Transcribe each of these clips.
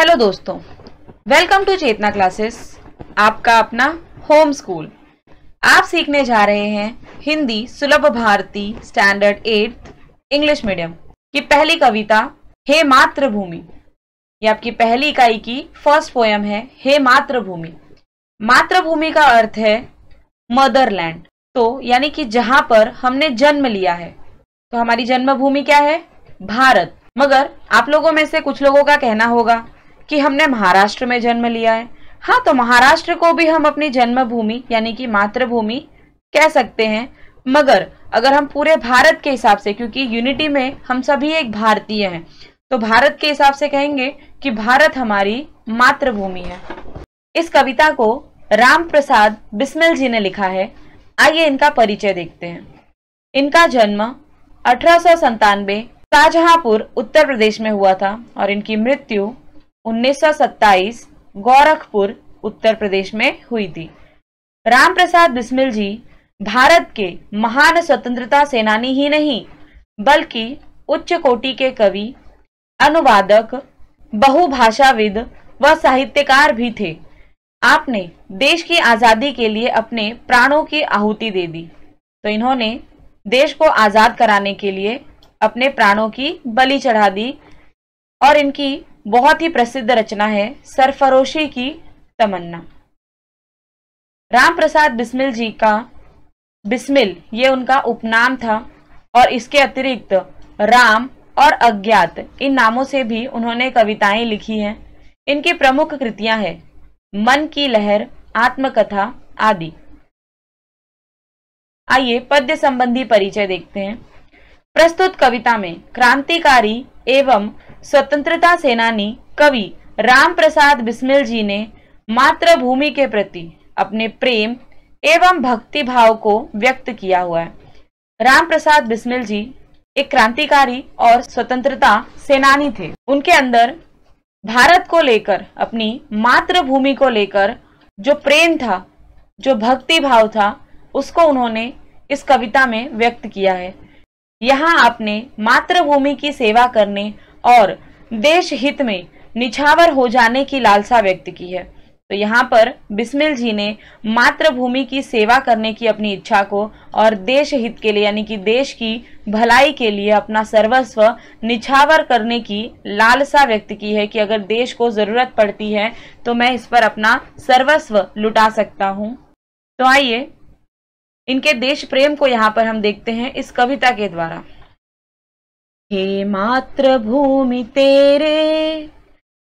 Hello दोस्तों welcome to Chetna classes आपका अपना होम स्कूल आप सीखने जा रहे हैं Hindi Sulabh Bharati standard eighth English medium की पहली कविता, हे मातृभूमि। ये आपकी पहली इकाई की फ़र्स्ट पोयम है, हे मातृभूमि। मातृभूमि का अर्थ है मदरलैंड तो यानी कि जहाँ पर हमने जन्म लिया है। तो हमारी जन्मभूमि क्या है? भारत। मगर आप लोगों में से कुछ लोगों का कहना होगा कि हमने महाराष्ट्र में जन्म लिया है। हाँ तो महाराष्ट्र को भी हम अपनी जन्मभूमि, यानी कि मातृभूमि कह सकते हैं। मगर अगर हम पूरे भारत के हिसाब से, क्योंकि यूनिटी में हम सभी एक भारतीय हैं तो भारत के हिसाब से कहेंगे कि भारत हमारी मातृभूमि है। इस कविता को राम प्रसाद बिस्मिल जी ने लिखा है। आइए इनका परिचय देखते हैं। इनका जन्म अठारह सौ शाहजहांपुर, उत्तर प्रदेश में हुआ था, और इनकी मृत्यु 1927 गोरखपुर, उत्तर प्रदेश में हुई थी। राम प्रसाद बिस्मिल जी भारत के महान स्वतंत्रता सेनानी ही नहीं, बल्कि उच्च कोटि के कवि, अनुवादक, बहुभाषाविद व साहित्यकार भी थे। आपने देश की आज़ादी के लिए अपने प्राणों की आहुति दे दी तो इन्होंने देश को आज़ाद कराने के लिए अपने प्राणों की बलि चढ़ा दी और इनकी बहुत ही प्रसिद्ध रचना है सरफरोशी की तमन्ना। राम प्रसाद बिस्मिल जी का बिस्मिल, ये उनका उपनाम था और इसके अतिरिक्त राम और अज्ञात, इन नामों से भी उन्होंने कविताएँ लिखी हैं। इनकी प्रमुख कृतियाँ हैं, मन की लहर, आत्मकथा आदि। आइए पद्य संबंधी परिचय देखते हैं। प्रस्तुत कविता में क्रांतिकारी एवं स्वतंत्रता सेनानी कवि राम प्रसाद बिस्मिल जी ने मातृभूमि के प्रति अपने प्रेम एवं भक्ति भाव को व्यक्त किया हुआ है। राम प्रसाद बिस्मिल जी एक क्रांतिकारी और स्वतंत्रता सेनानी थे। उनके अंदर भारत को लेकर, अपनी मातृभूमि को लेकर जो प्रेम था, जो भक्ति भाव था, उसको उन्होंने इस कविता में व्यक्त किया है। यहाँ आपने मातृभूमि की सेवा करने और देश हित में निछावर हो जाने की लालसा व्यक्त की है। तो यहाँ पर बिस्मिल जी ने मातृभूमि की सेवा करने की अपनी इच्छा को और देश हित के लिए, यानी कि देश की भलाई के लिए अपना सर्वस्व निछावर करने की लालसा व्यक्त की है कि अगर देश को ज़रूरत पड़ती है तो मैं इस पर अपना सर्वस्व लुटा सकता हूँ। तो आइए, इनके देश प्रेम को यहाँ पर हम देखते हैं इस कविता के द्वारा। हे मातृभूमि तेरे,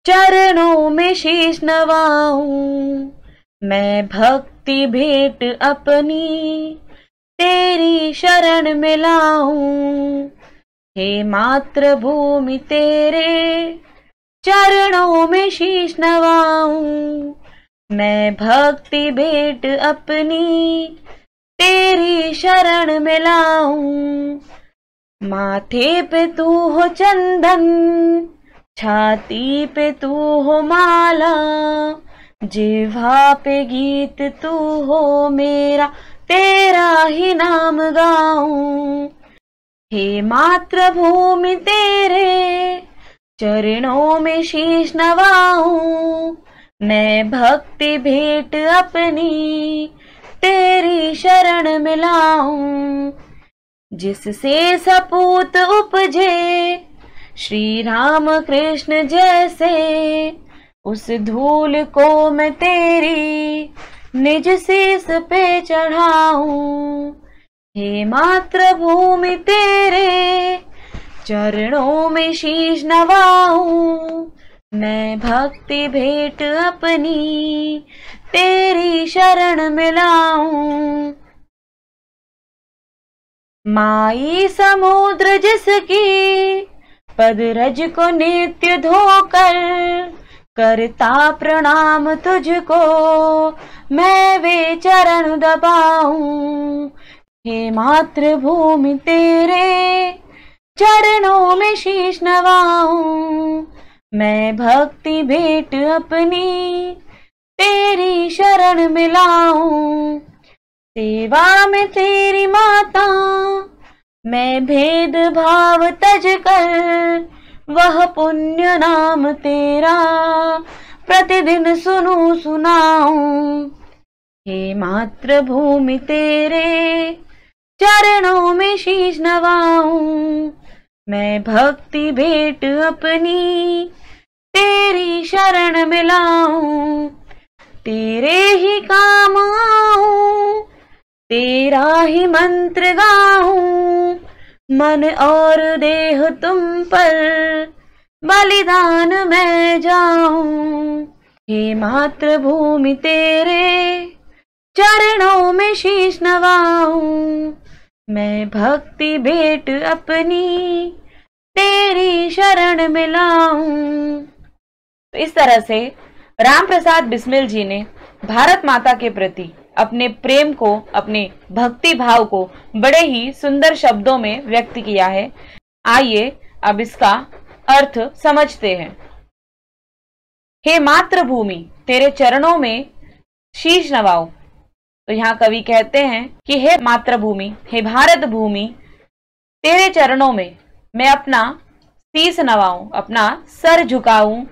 चरणों में शीश नवाऊं। मैं भक्ति भेंट अपनी तेरी शरण में लाऊं। हे मातृभूमि तेरे, चरणों में शीश नवाऊं। मैं भक्ति भेंट अपनी तेरी शरण में लाऊं। माथे पे तू हो चंदन, छाती पे तू हो माला जिवा पे गीत तू हो मेरा, तेरा ही नाम गाऊं। हे मातृभूमि तेरे, चरणों में शीश नवाऊं। मैं भक्ति भेंट अपनी, तेरी शरण मिलाऊं जिससे सपूत उपजे। श्री राम कृष्ण जैसे, उस धूल को मैं तेरी निज शीस पे चढ़ाऊं। हे मातृभूमि तेरे चरणों में शीश नवाऊं। मैं भक्ति भेंट अपनी तेरी शरण मिलाऊं माई समुद्र जिसकी पदरज को नित्य धोकर करता प्रणाम तुझको, मैं वे चरण दबाऊं। हे मातृभूमि, तेरे चरणों में शीश नवाऊं। मैं भक्ति भेंट अपनी तेरी शरण मिलाऊं। सेवा में तेरी माता, मैं भेद भाव तज कर, वह पुण्य नाम तेरा प्रतिदिन सुनू सुनाऊं। हे मातृभूमि तेरे चरणों में शीश नवाऊं, मैं भक्ति भेंट अपनी तेरी शरण मिलाऊं। तेरे ही काम तेरा ही मंत्र गाऊं, मन और देह तुम पर बलिदान मैं जाऊँ। हे मातृभूमि, तेरे चरणों में शीश नवाऊं। मैं भक्ति भेंट अपनी तेरी शरण मिलाऊं तो इस तरह से राम प्रसाद बिस्मिल जी ने भारत माता के प्रति अपने प्रेम को, अपने भक्ति भाव को बड़े ही सुंदर शब्दों में व्यक्त किया है। आइए अब इसका अर्थ समझते हैं। हे मातृभूमि, तेरे चरणों में शीश नवाओ। तो यहाँ कवि कहते हैं कि हे मातृभूमि, हे भारत भूमि तेरे चरणों में मैं अपना शीश नवाऊं, अपना सर झुकाऊं।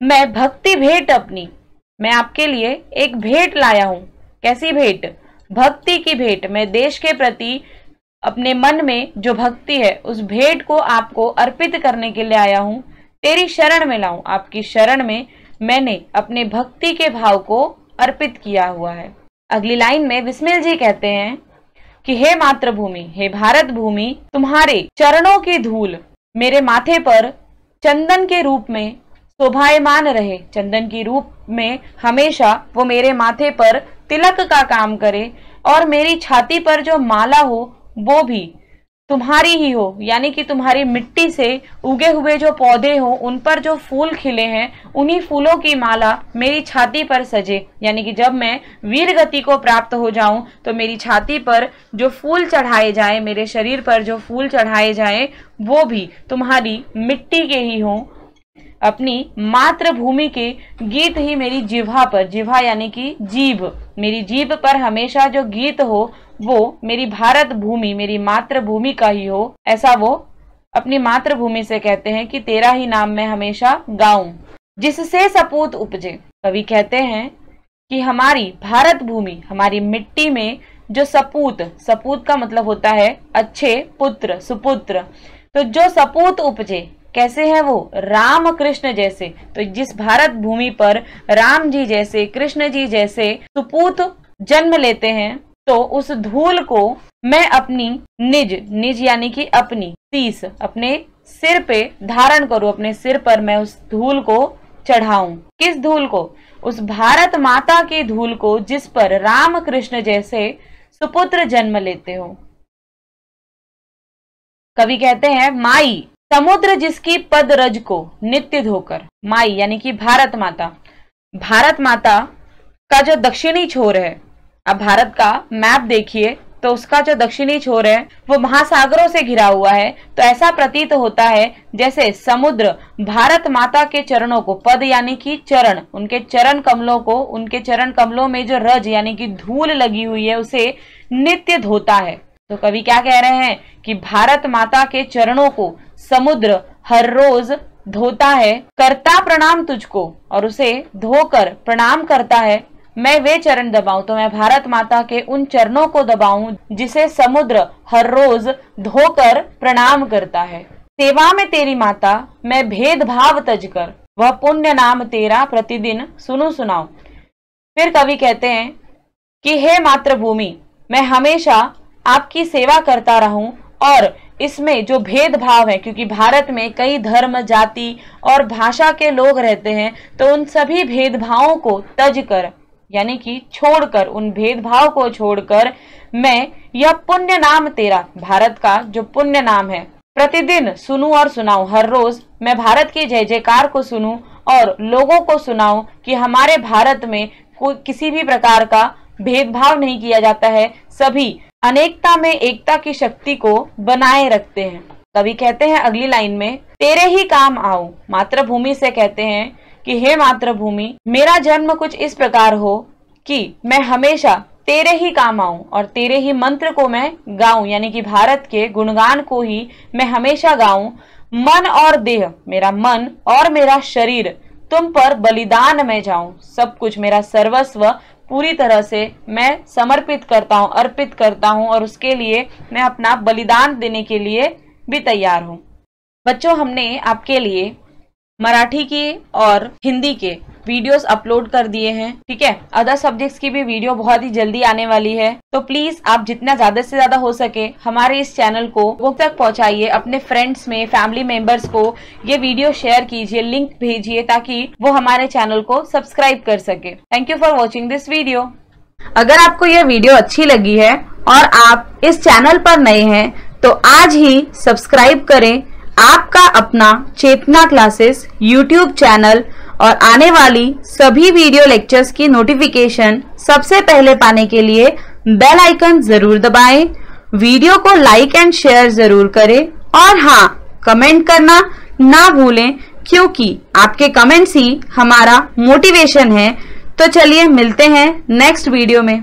मैं भक्ति भेंट अपनी, मैं आपके लिए एक भेंट लाया हूँ। कैसी भेंट? भक्ति की भेंट मैं देश के प्रति अपने मन में जो भक्ति है, उस भेंट को आपको अर्पित करने के लिए आया हूँ। तेरी शरण में लाऊं। आपकी शरण में मैंने अपने भक्ति के भाव को अर्पित किया हुआ है। अगली लाइन में विस्मिल जी कहते हैं कि, हे मातृभूमि, हे भारत भूमि, तुम्हारे चरणों की धूल मेरे माथे पर चंदन के रूप में शोभायमान रहे। चंदन की रूप में हमेशा वो मेरे माथे पर तिलक का काम करे और मेरी छाती पर जो माला हो, वो भी तुम्हारी ही हो। यानी कि तुम्हारी मिट्टी से उगे हुए जो पौधे हो, उन पर जो फूल खिले हैं, उन्हीं फूलों की माला मेरी छाती पर सजे। यानी कि जब मैं वीर गति को प्राप्त हो जाऊँ तो मेरी छाती पर जो फूल चढ़ाए जाए, मेरे शरीर पर जो फूल चढ़ाए जाए, वो भी तुम्हारी मिट्टी के ही हों। अपनी मातृभूमि के गीत ही मेरी जिह्वा पर, जिह्वा यानी कि जीभ। मेरी जीभ पर हमेशा जो गीत हो, वो मेरी भारत भूमि, मेरी मातृभूमि का ही हो। ऐसा वो अपनी मातृभूमि से कहते हैं कि तेरा ही नाम मैं हमेशा गाऊं, जिससे सपूत उपजे। कवि कहते हैं कि हमारी भारत भूमि, हमारी मिट्टी में जो सपूत सपूत का मतलब होता है अच्छे पुत्र, सुपुत्र। तो जो सपूत उपजे कैसे है वो? राम कृष्ण जैसे। तो जिस भारत भूमि पर राम जी जैसे, कृष्ण जी जैसे सुपूत जन्म लेते हैं तो उस धूल को मैं अपनी निज निज यानी कि अपनी तीस अपने सिर पे धारण करूँ, अपने सिर पर मैं उस धूल को चढ़ाऊं। किस धूल को? उस भारत माता की धूल को जिस पर राम कृष्ण जैसे सुपुत्र जन्म लेते हो। कवि कहते हैं, माई। समुद्र जिसकी पद रज को नित्य धोकर, माई, यानी कि भारत माता। भारत माता का जो दक्षिणी छोर है, अब भारत का मैप देखिए तो उसका जो दक्षिणी छोर है, वो महासागरों से घिरा हुआ है। तो ऐसा प्रतीत होता है, जैसे समुद्र भारत माता के चरणों को, पद यानी कि चरण, उनके चरण कमलों को, उनके चरण कमलों में जो रज, यानी कि धूल लगी हुई है, उसे नित्य धोता है। तो कवि क्या कह रहे हैं कि भारत माता के चरणों को समुद्र हर रोज धोता है, करता प्रणाम तुझको और उसे धोकर प्रणाम करता है। मैं वे चरण दबाऊं तो मैं भारत माता के उन चरणों को दबाऊं, जिसे समुद्र हर रोज धोकर प्रणाम करता है। सेवा में तेरी माता, मैं भेदभाव तज कर, वह पुण्य नाम तेरा प्रतिदिन सुनो सुनाओ फिर कवि कहते हैं कि, हे मातृभूमि, मैं हमेशा आपकी सेवा करता रहूँ और इसमें जो भेदभाव है, क्योंकि भारत में कई धर्म, जाति और भाषा के लोग रहते हैं तो उन सभी भेदभावों को तज कर यानी कि छोड़कर, उन भेदभाव को छोड़कर मैं, यह पुण्य नाम तेरा, भारत का जो पुण्य नाम है, प्रतिदिन सुनूं और सुनाऊं, हर रोज मैं भारत की जय जयकार को सुनूं और लोगों को सुनाऊं कि हमारे भारत में कोई किसी भी प्रकार का भेदभाव नहीं किया जाता है, सभी अनेकता में एकता की शक्ति को बनाए रखते हैं। कवि कहते हैं अगली लाइन में, तेरे ही काम आओ। मातृभूमि से कहते हैं कि, हे मातृभूमि, मेरा जन्म कुछ इस प्रकार हो कि मैं हमेशा तेरे ही काम आऊँ और तेरे ही मंत्र को मैं गाऊं, यानी कि भारत के गुणगान को ही मैं हमेशा गाऊं। मन और देह, मेरा मन और मेरा शरीर, तुम पर बलिदान में जाऊँ। सब कुछ मेरा सर्वस्व पूरी तरह से मैं समर्पित करता हूँ, अर्पित करता हूँ और उसके लिए मैं अपना बलिदान देने के लिए भी तैयार हूँ। बच्चों, हमने आपके लिए मराठी के और हिंदी के वीडियोस अपलोड कर दिए हैं, ठीक है? अदर सब्जेक्ट्स की भी वीडियो बहुत ही जल्दी आने वाली है। तो प्लीज़ आप जितना ज़्यादा से ज़्यादा हो सके, हमारे इस चैनल को वो तक पहुंचाइए, अपने फ्रेंड्स में फैमिली मेंबर्स को ये वीडियो शेयर कीजिए लिंक भेजिए, ताकि वो हमारे चैनल को सब्सक्राइब कर सके। Thank you for watching this video अगर आपको यह वीडियो अच्छी लगी है और आप इस चैनल पर नए हैं तो आज ही सब्सक्राइब करें आपका अपना चेतना क्लासेस यूट्यूब चैनल और आने वाली सभी वीडियो लेक्चर्स की नोटिफिकेशन सबसे पहले पाने के लिए बेल आइकन ज़रूर दबाएँ, वीडियो को लाइक एंड शेयर ज़रूर करें। और हाँ कमेंट करना ना भूलें क्योंकि आपके कमेंट्स ही हमारा मोटिवेशन है। तो चलिए मिलते हैं नेक्स्ट वीडियो में।